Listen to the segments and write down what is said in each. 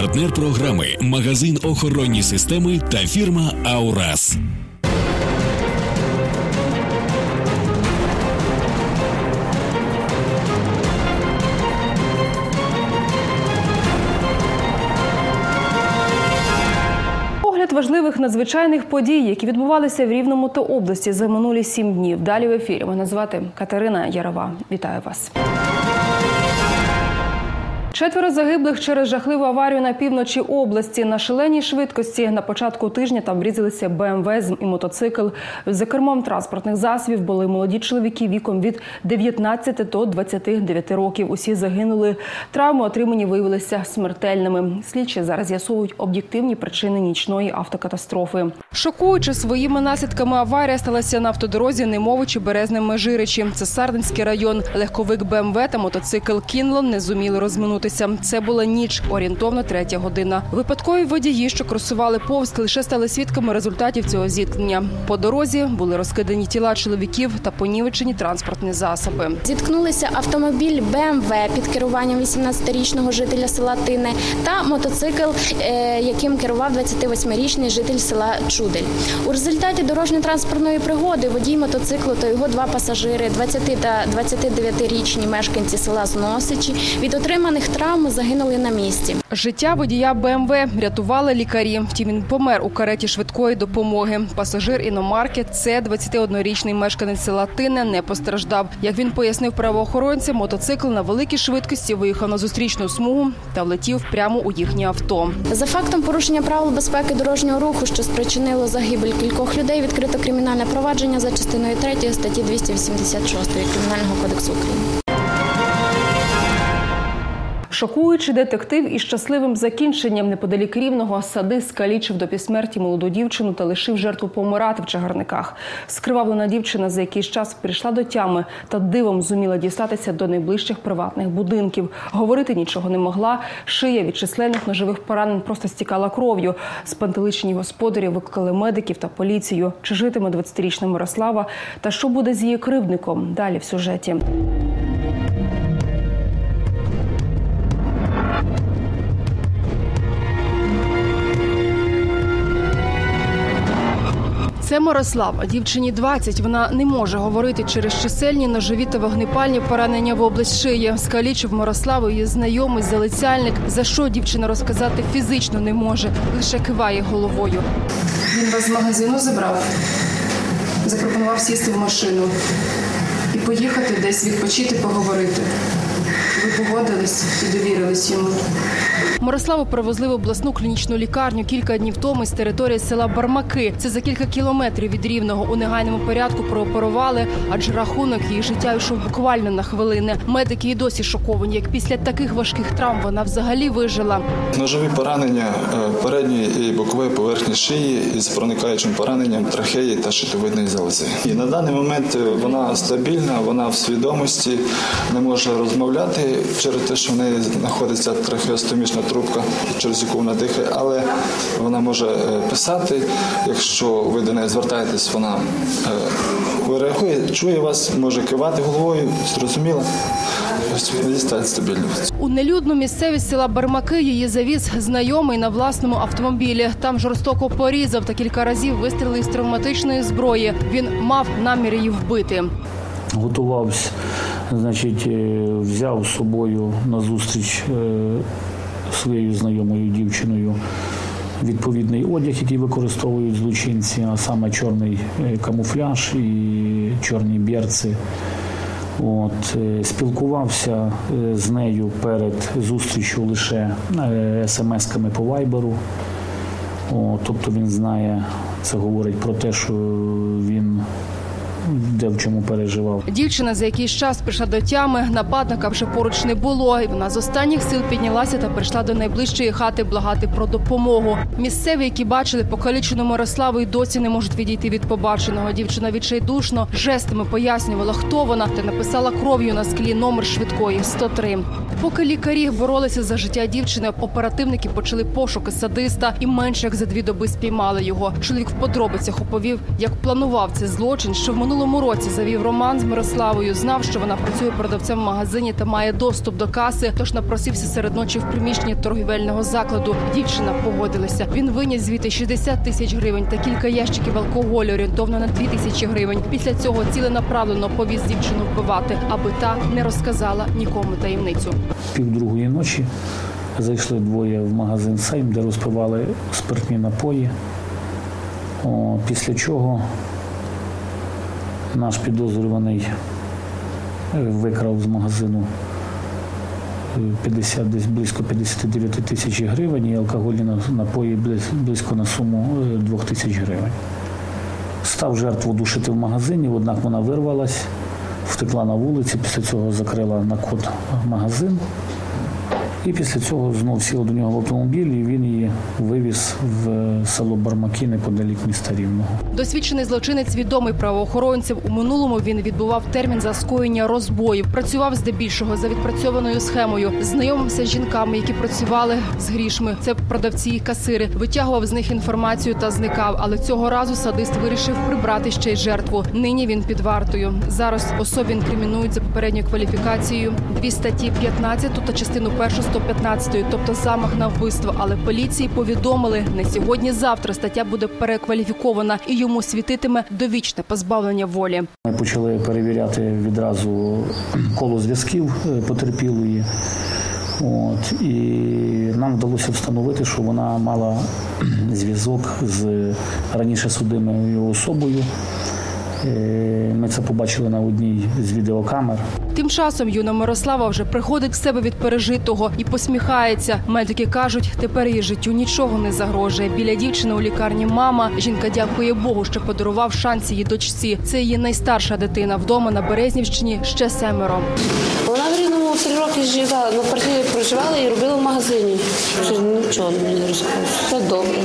Партнер програми магазин охоронні системи та фірма Аурас. Важливих надзвичайних подій, які відбувалися в Рівному та області за минулі сім днів. Далі в ефірі мене звати Катерина Ярова. Вітаю вас. Четверо загиблих через жахливу аварію на півночі області на шаленій швидкості на початку тижня там врізалися БМВ і мотоцикл. За кермом транспортних засобів були молоді чоловіки віком від 19 до 29 років. Усі загинули. Травми отримані виявилися смертельними. Слідчі зараз з'ясовують об'єктивні причини нічної автокатастрофи. Шокуючи своїми наслідками, аварія сталася на автодорозі Немовичі Березне Межиричі. Це Сардинський район. Легковик БМВ та мотоцикл Кінлон не зуміли розминутися. Це була ніч, орієнтовно третя година. Випадкові водії, що кросували повз, лише стали свідками результатів цього зіткнення. По дорозі були розкидані тіла чоловіків та понівечені транспортні засоби. Зіткнулися автомобіль БМВ під керуванням 18-річного жителя села Тине та мотоцикл, е, яким керував 28-річний житель села Чудель. У результаті дорожньо-транспортної пригоди водій мотоциклу та його два пасажири, 20 та 29-річні мешканці села Зносичі, від отриманих травм загинули на місці. Життя водія БМВ рятували лікарі. Втім, він помер у кареті швидкої допомоги. Пасажир іномарки, це 21-річний мешканець села Тине, не постраждав. Як він пояснив правоохоронцям, мотоцикл на великій швидкості виїхав на зустрічну смугу та влетів прямо у їхнє авто. За фактом порушення правил безпеки дорожнього руху, що спричинило загибель кількох людей, відкрито кримінальне провадження за частиною 3 статті 286 Кримінального кодексу України. Шокуючий детектив із щасливим закінченням неподалік рівного сади скалічив до півсмерті молоду дівчину та лишив жертву помирати в чагарниках. Скривавлена дівчина за якийсь час прийшла до тями та дивом зуміла дістатися до найближчих приватних будинків. Говорити нічого не могла. Шия від численних ножових поранень просто стікала кров'ю. Спантеличені господарі викликали медиків та поліцію. Чи житиме 20-річна Мирослава? Та що буде з її кривдником? Далі в сюжеті. Це Мирослава. Дівчині 20. Вона не може говорити через чисельні ножові та вогнепальні поранення в область шиї. Скалічив Мирославу її знайомий залицяльник. За що дівчина розказати фізично не може, лише киває головою. Він вас з магазину забрав, запропонував сісти в машину і поїхати десь відпочити, поговорити. Ви погодились і довірились йому. Мирославу привезли в обласну клінічну лікарню кілька днів тому з території села Бармаки. Це за кілька кілометрів від рівного. У негайному порядку прооперували, адже рахунок її життя йшов буквально на хвилини. Медики і досі шоковані, як після таких важких травм вона взагалі вижила. Ножові поранення е, передньої і бокової поверхні шиї із проникаючим пораненням трахеї та щитовидної залози. І на даний момент е, вона стабільна, вона в свідомості не може розмовляти через те, що в неї знаходиться трахеостомічна трубка, через яку вона дихає, але вона може е, писати. Якщо ви до неї звертаєтесь, вона е, реагує, чує вас, може кивати головою, вона. У нелюдну місцевість села Бармаки її завіз знайомий на власному автомобілі. Там жорстоко порізав та кілька разів вистрілив з травматичної зброї. Він мав намір її вбити. готувався, значить, е, взяв з собою на зустріч своєю знайомою дівчиною відповідний одяг, який використовують злочинці, а саме чорний е, камуфляж і чорні берці. От, е, спілкувався е, з нею перед зустрічю лише смс-ками по вайберу. Тобто він знає, це говорить про те, що він де в чому переживав. Дівчина за якийсь час прийшла до тями. Нападника вже поруч не було. І вона з останніх сил піднялася та прийшла до найближчої хати благати про допомогу. Місцеві, які бачили покалічену Мирославу, й досі не можуть відійти від побаченого. Дівчина відчайдушно жестами пояснювала, хто вона, та написала кров'ю на склі номер швидкої 103. Поки лікарі боролися за життя дівчини, оперативники почали пошуки садиста і менше як за дві доби спіймали його. Чоловік в подробицях оповів, як планував цей злочин, що в минулому минулому році завів роман з Мирославою. Знав, що вона працює продавцем в магазині та має доступ до каси. Тож напросився серед ночі в приміщенні торгівельного закладу. Дівчина погодилася. Він виніс звідти 60 тисяч гривень та кілька ящиків алкоголю орієнтовно на 2 тисячі гривень. Після цього ціленаправлено повіз дівчину вбивати, аби та не розказала нікому таємницю. Півдругої ночі зайшли двоє в магазин Сейм, де розпивали спиртні напої. О, після чого наш підозрюваний е, викрав з магазину е, 50, десь близько 59 тисяч гривень і алкогольні напої близько на суму 2 тисяч гривень. Став жертву душити в магазині, однак вона вирвалась, втекла на вулиці, після цього закрила на код магазин. І після цього знов сіла до нього в автомобіль, і він її вивіз в село Бармаки неподалік міста Рівного. Досвідчений злочинець, відомий правоохоронців. У минулому він відбував термін за скоєння розбоїв. Працював здебільшого за відпрацьованою схемою. Знайомився з жінками, які працювали з грішми. Це продавці і касири. Витягував з них інформацію та зникав. Але цього разу садист вирішив прибрати ще й жертву. Нині він під вартою. Зараз особі інкримінують за попередньою кваліфікацією дві статті 15 та частину першу 115, тобто замах на вбивство. Але поліції повідомили, не сьогодні-завтра стаття буде перекваліфікована і йому світитиме довічне позбавлення волі. Ми почали перевіряти відразу коло зв'язків е, потерпілої. От, і нам вдалося встановити, що вона мала зв'язок з раніше судимою особою. Е, Ми це побачили на одній з відеокамер. Тим часом юна Мирослава вже приходить в себе від пережитого і посміхається. Медики кажуть, тепер її життю нічого не загрожує. Біля дівчини у лікарні мама. Жінка дякує Богу, що подарував шанс її дочці. Це її найстарша дитина. Вдома на Березнівщині ще семеро. Вона в рівному три роки жила, на квартирі проживала і робила в магазині. Нічого не розказує. Все добре.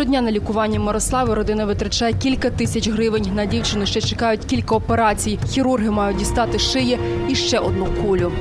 Щодня на лікування Мирослави родина витрачає кілька тисяч гривень. На дівчину ще чекають кілька операцій. Хірурги мають дістати шиї і ще одну кулю.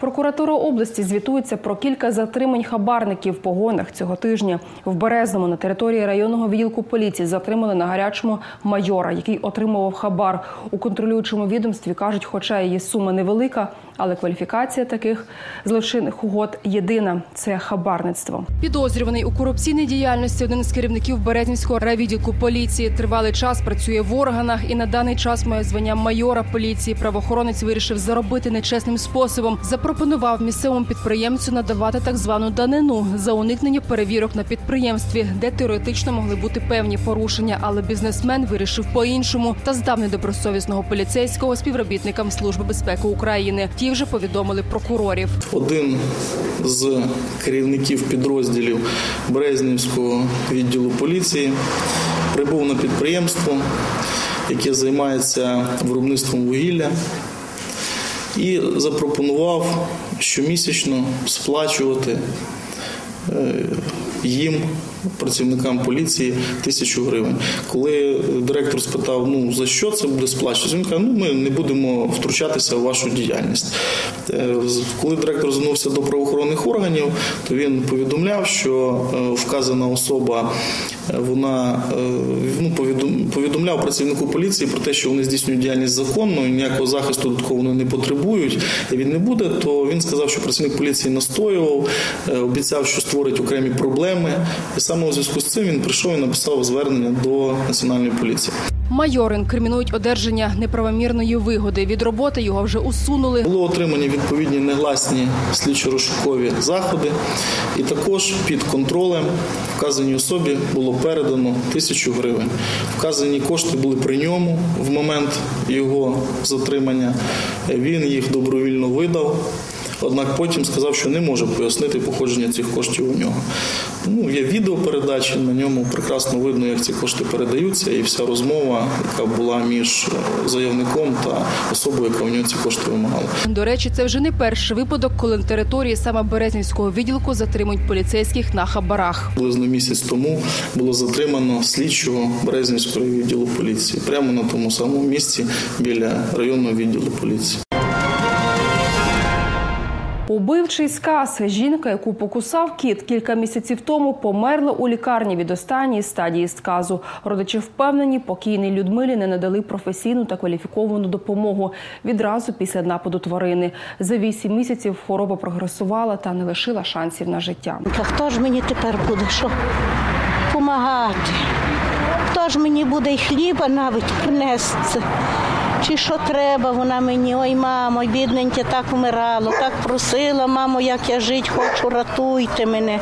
Прокуратура області звітується про кілька затримань хабарників в погонах цього тижня. В Березному на території районного відділку поліції затримали на гарячому майора, який отримував хабар. У контролюючому відомстві кажуть, хоча її сума невелика, але кваліфікація таких злочинних угод єдина це хабарництво. Підозрюваний у корупційній діяльності один з керівників Березнівського райвідділку поліції тривалий час працює в органах і на даний час має звання майора поліції. Правоохоронець вирішив заробити нечесним способом. Запропонував місцевому підприємцю надавати так звану данину за уникнення перевірок на підприємстві, де теоретично могли бути певні порушення. Але бізнесмен вирішив по-іншому та здав недобросовісного поліцейського співробітникам Служби безпеки України. Ті вже повідомили прокурорів. Один з керівників підрозділів Березнівського відділу поліції прибув на підприємство, яке займається виробництвом вугілля, і запропонував щомісячно сплачувати е, їм, працівникам поліції, тисячу гривень. Коли директор спитав, ну за що це буде сплачувати, він каже, ну ми не будемо втручатися в вашу діяльність. Е, Коли директор звернувся до правоохоронних органів, то він повідомляв, що е, вказана особа вона е, ну, повідомляв працівнику поліції про те, що вони здійснюють діяльність законно, ніякого захисту додатково вони не потребують. І він не буде, то він сказав, що працівник поліції настоював, е, обіцяв, що створить окремі проблеми. І саме у зв'язку з цим він прийшов і написав звернення до національної поліції. Майор інкримінують одержання неправомірної вигоди. Від роботи його вже усунули. Було отримані відповідні негласні слідчо-розшукові заходи, і також під контролем вказаній особі було передано тисячу гривень. Вказані кошти були при ньому в момент його затримання. Він їх добровільно видав. Однак потім сказав, що не може пояснити походження цих коштів у нього. Ну, є відеопередачі, на ньому прекрасно видно, як ці кошти передаються, і вся розмова, яка була між е, заявником та особою, яка у нього ці кошти вимагала. До речі, це вже не перший випадок, коли на території саме Березнівського відділку затримують поліцейських на хабарах. Приблизно місяць тому було затримано слідчого Березнівського відділу поліції прямо на тому самому місці біля районного відділу поліції. Убивчий сказ. Жінка, яку покусав кіт кілька місяців тому, померла у лікарні від останньої стадії сказу. Родичі впевнені, покійній Людмилі не надали професійну та кваліфіковану допомогу відразу після нападу тварини. За вісім місяців хвороба прогресувала та не лишила шансів на життя. Хто ж мені тепер буде що помагати? Хто ж мені буде й хліба навіть принести? Чи що треба вона мені? Ой, мамо, бідненьке, так вмирало, так просила, мамо, як я жити хочу, ратуйте мене.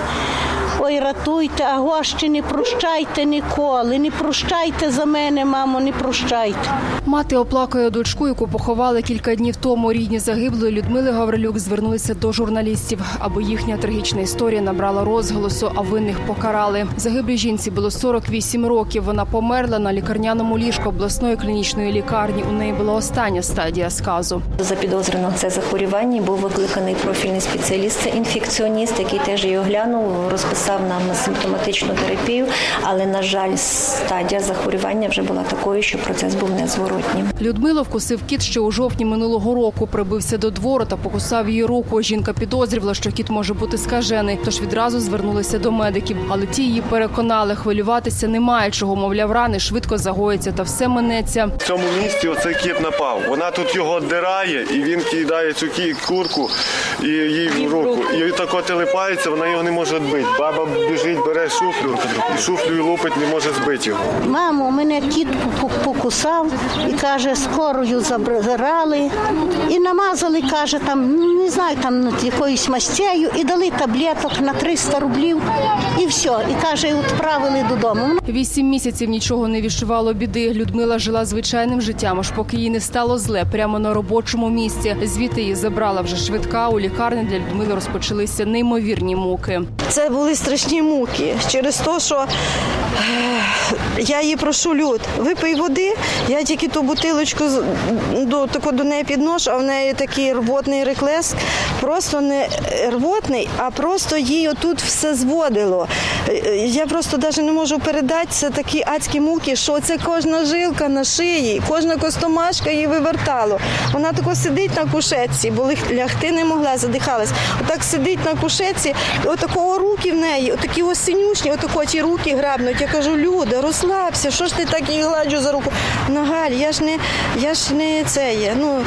Ой, ратуйте, а гощі не прощайте ніколи, не прощайте за мене, мамо, не прощайте. Мати оплакує дочку, яку поховали кілька днів тому. Рідні загиблої Людмили Гаврилюк звернулися до журналістів, аби їхня трагічна історія набрала розголосу, а винних покарали. Загиблій жінці було 48 років. Вона померла на лікарняному ліжку обласної клінічної лікарні. У неї була остання стадія сказу. Запідозрено це захворювання був викликаний профільний спеціаліст, інфекціоніст, який теж її оглянув, розписав нам на симптоматичну терапію. Але на жаль, стадія захворювання вже була такою, що процес був незворотнім. Людмилу вкусив кіт ще у жовтні минулого року. Прибився до двору та покусав її руку. Жінка підозрювала, що кіт може бути скажений, тож відразу звернулися до медиків. Але ті її переконали, хвилюватися немає чого. Мовляв, рани швидко загоїться та все минеться. В цьому місці оцей кіт напав. Вона тут його дирає, і він кидає цю кі- курку і їй в руку. І тако телепається, вона його не може збити. Баба біжить, бере шуфлю, і шуфлю і лупить, не може збити його. Мамо, мене кіт покусав і каже, скорою забрали і намазали, каже, там, ну, не знаю, там ну, якоюсь мастею, і дали таблеток на 300 рублів, і все. І каже, відправили додому. Вісім місяців нічого не відчувало біди. Людмила жила звичайним життям, аж поки їй не стало зле прямо на робочому місці. Звідти її забрала вже швидка. У лікарні для Людмили розпочалися неймовірні муки. Це були страшні муки через те, що е, я її прошу люд, випий води, я тільки ту бутилочку до, тако до неї підношу, а в неї такий рвотний реклес, просто не рвотний, а просто їй отут все зводило. Е, Я просто навіть не можу передати, це такі адські муки, що це кожна жилка на шиї, кожна костомашка її вивертало. Вона тако сидить на кушетці, бо лягти не могла, задихалась. Отак сидить на кушетці, отакого руки в неї, отакі ось синюшні, отако ті руки грабнуть. Я кажу, Люда, розслабся, що ж ти так її гладжу за руку? Нагаль, я ж не, я ж не це є, ну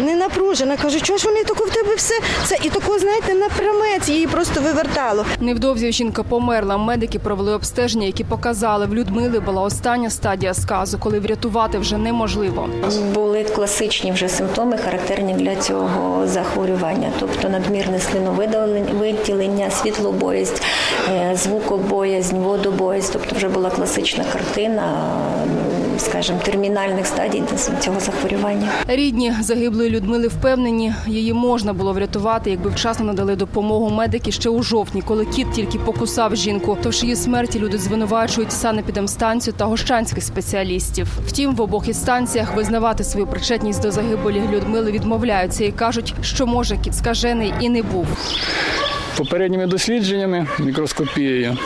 не напружена. Кажу, чого ж вони тако в тебе все це і тако, знаєте, напрямець її просто вивертало. Невдовзі жінка померла. Медики провели обстеження, які показали, в Людмили була остання стадія сказу, коли врятувати вже неможливо. Були класичні вже симптоми, характерні для цього захворювання, тобто надмірне слиновиділення, світлобоязнь, е, звукобоязнь, водобоязнь, тобто вже була класична картина, е, скажімо, термінальних стадій цього захворювання. Рідні загиблої Людмили впевнені, її можна було врятувати, якби вчасно надали допомогу медики ще у жовтні, коли кіт тільки покусав жінку. Тож її смерті люди звинувачують санепідемстанцію та гощанських спеціалістів. Втім, в обох інстанціях визнавати свою причетність до загибелі Людмили відмовляються і кажуть, що може кіт скажений і не був. Попередніми дослідженнями мікроскопією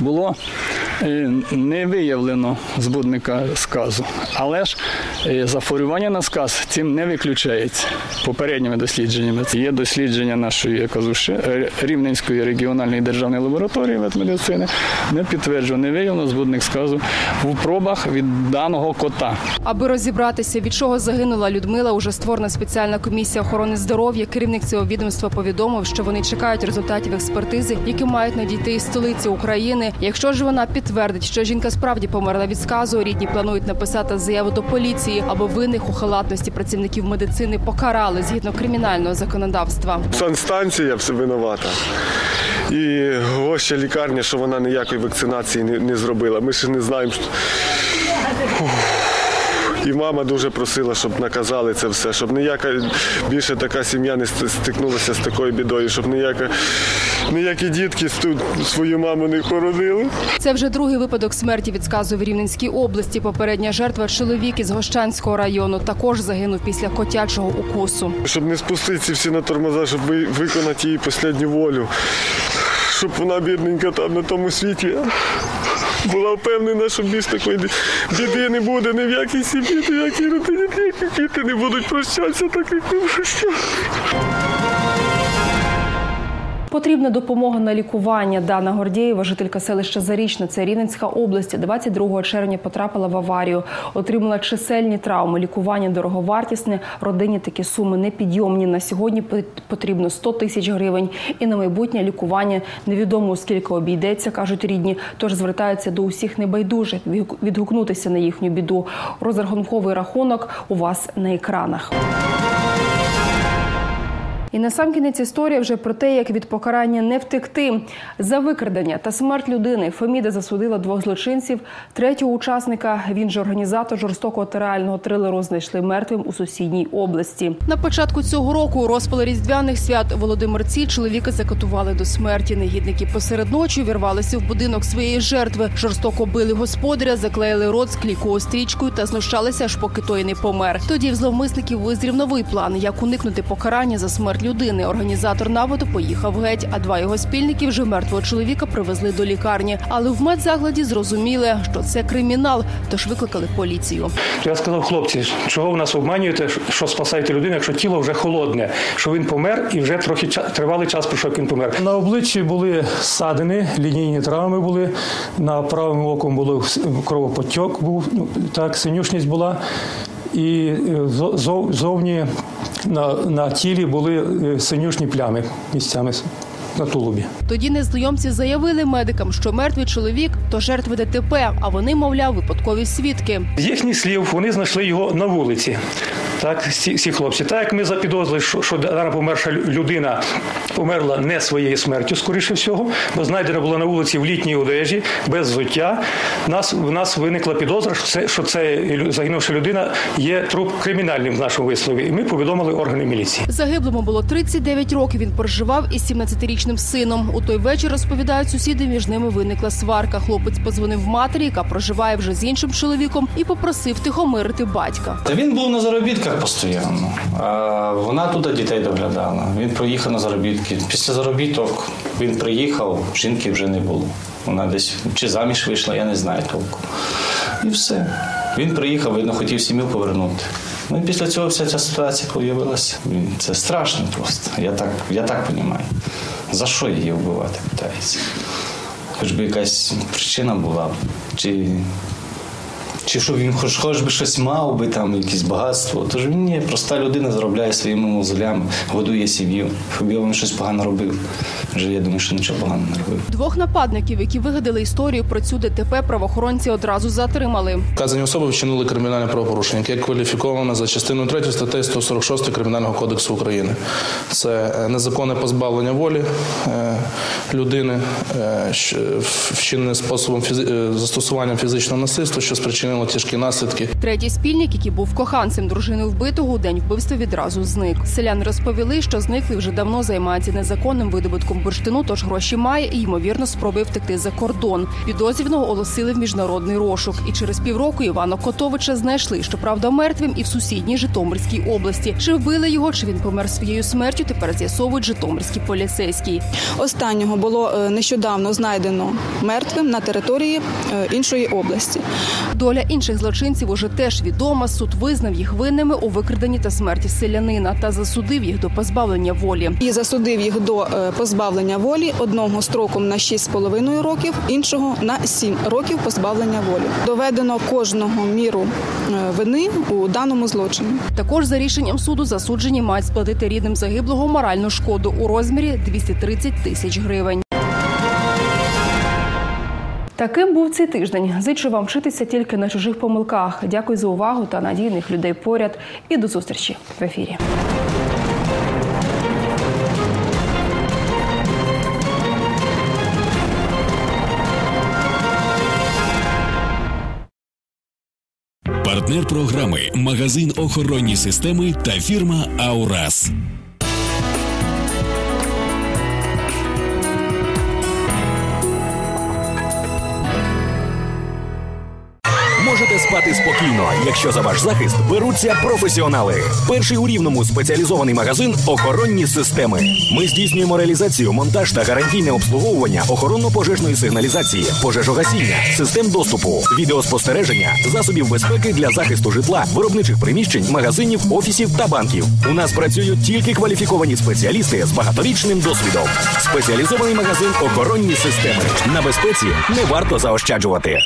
було не виявлено збудника сказу, але ж е, захворювання на сказ цим не виключається. Попередніми дослідженнями є дослідження нашої я кажу, е, Рівненської регіональної державної лабораторії ветмедицини, не підтверджено, не виявлено збудник сказу в пробах від даного кота. Аби розібратися, від чого загинула Людмила, уже створена спеціальна комісія охорони здоров'я. Керівник цього відомства повідомив, що вони чекають результатів експертизи, які мають надійти із столиці України. Якщо ж вона підтвердить, що жінка справді померла від сказу, рідні планують написати заяву до поліції, аби винних у халатності працівників медицини покарали згідно кримінального законодавства. Санстанція все винувата. І гоща лікарня, що вона ніякої вакцинації не, не зробила. Ми ще не знаємо. Що... І мама дуже просила, щоб наказали це все, щоб ніяка більше така сім'я не стикнулася з такою бідою, щоб ніяка, ніякі дітки тут свою маму не хоронили. Це вже другий випадок смерті від сказу в Рівненській області. Попередня жертва чоловік із Гощанського району також загинув після котячого укусу. Щоб не спуститися всі на тормоза, щоб виконати її останню волю, щоб вона бідненька там на тому світі. Була впевнена, що більш такої біди не буде ні в якій сім'ї, ні в якій родині, діти не будуть прощатися, так як ми прощали. Потрібна допомога на лікування. Дана Гордєєва, жителька селища Зарічне, це Рівненська область, 22 червня потрапила в аварію. Отримала чисельні травми. Лікування дороговартісне. Родині такі суми непідйомні. На сьогодні потрібно 100 тисяч гривень. І на майбутнє лікування невідомо скільки обійдеться, кажуть рідні. Тож звертаються до усіх небайдужих відгукнутися на їхню біду. Розрахунковий рахунок у вас на екранах. І на сам кінець історія вже про те, як від покарання не втекти за викрадення та смерть людини. Феміда засудила двох злочинців. Третього учасника він же організатор жорстокого тереального трилеру знайшли мертвим у сусідній області. На початку цього року розпали різдвяних свят Володимирці чоловіка закатували до смерті. Негідники посеред ночі вірвалися в будинок своєї жертви. Жорстоко били господаря, заклеїли рот склійкою стрічкою та знущалися, аж поки той не помер. Тоді в зловмисників визрів новий план, як уникнути покарання за смерть людини. Організатор нападу поїхав геть, а два його спільники вже мертвого чоловіка привезли до лікарні. Але в медзакладі зрозуміли, що це кримінал, тож викликали поліцію. Я сказав, хлопці, чого ви нас обманюєте, що спасаєте людину, якщо тіло вже холодне, що він помер і вже трохи тривалий час пройшов, як він помер. На обличчі були ссадини, лінійні травми були. На правому оком було кровопотьок, був ну, так, синюшність була. І е, зовні на на тілі були е, синюшні плями місцями на тулубі. Тоді незнайомці заявили медикам, що мертвий чоловік то жертви ДТП, а вони, мовляв, випадкові свідки. З їхніх слів вони знайшли його на вулиці. Так, всі хлопці, так як ми запідозрили, що що дана померша людина померла не своєю смертю, скоріше всього, бо знайдена була на вулиці в літній одежі без взуття. Нас в нас виникла підозра, що це що це загинувша людина є труп кримінальним в нашому вислові. І ми повідомили органи міліції. Загиблому було 39 років. Він проживав із 17-річним сином. У той вечір розповідають сусіди. Між ними виникла сварка. Хлопець позвонив матері, яка проживає вже з іншим чоловіком, і попросив тихомирити батька. Та він був на заробітках постійно. Вона туди дітей доглядала. Він проїхав на заробітки. Після заробіток він приїхав, жінки вже не було. Вона десь чи заміж вийшла, я не знаю толку. І все. Він приїхав, видно, хотів сім'ю повернути. Ну і після цього вся ця ситуація з'явилася. Це страшно просто. Я так я так розумію. За що її вбивати питається? Хоч би якась причина була. Чи чи щоб він хоч хоч би щось мав би там, якесь багатство. Тож він ні, проста людина заробляє своїми мозолями, годує сім'ю. Щоб я він щось погано робив. Вже я думаю, що нічого поганого не робив. Двох нападників, які вигадали історію про цю ДТП, правоохоронці одразу затримали. Вказані особи вчинили кримінальне правопорушення, яке кваліфіковано за частиною 3 статті 146 кримінального кодексу України. Це е, незаконне позбавлення волі е, людини, е, вчинене способом застосуванням фізичного насильства, що спричинило отримало тяжкі наслідки. Третій спільник, який був коханцем дружини вбитого, у день вбивства відразу зник. Селяни розповіли, що зниклий вже давно займається незаконним видобутком бурштину, тож гроші має і ймовірно спробує втекти за кордон. Підозрюваного оголосили в міжнародний розшук. І через півроку Івана Котовича знайшли, щоправда, мертвим і в сусідній Житомирській області. Чи вбили його, чи він помер своєю смертю? Тепер з'ясовують Житомирські поліцейські. Останнього було е, нещодавно знайдено мертвим на території е, іншої області. Доля інших злочинців уже теж відома. Суд визнав їх винними у викраденні та смерті селянина та засудив їх до позбавлення волі. І засудив їх до е, позбавлення волі одного строком на 6,5 років, іншого на 7 років позбавлення волі. Доведено кожного міру е, вини у даному злочині. Також за рішенням суду засуджені мають сплатити рідним загиблого моральну шкоду у розмірі 230 тисяч гривень. Таким був цей тиждень. Зичу вам вчитися тільки на чужих помилках. Дякую за увагу та надійних людей поряд. І до зустрічі в ефірі. Партнер програми, магазин охоронні системи та фірма Аурас. Спати спокійно, якщо за ваш захист беруться професіонали. Перший у рівному спеціалізований магазин охоронні системи. Ми здійснюємо реалізацію, монтаж та гарантійне обслуговування охоронно-пожежної сигналізації, пожежогасіння, систем доступу, відеоспостереження, засобів безпеки для захисту житла, виробничих приміщень, магазинів, офісів та банків. У нас працюють тільки кваліфіковані спеціалісти з багаторічним досвідом. Спеціалізований магазин охоронні системи. На безпеці не варто заощаджувати.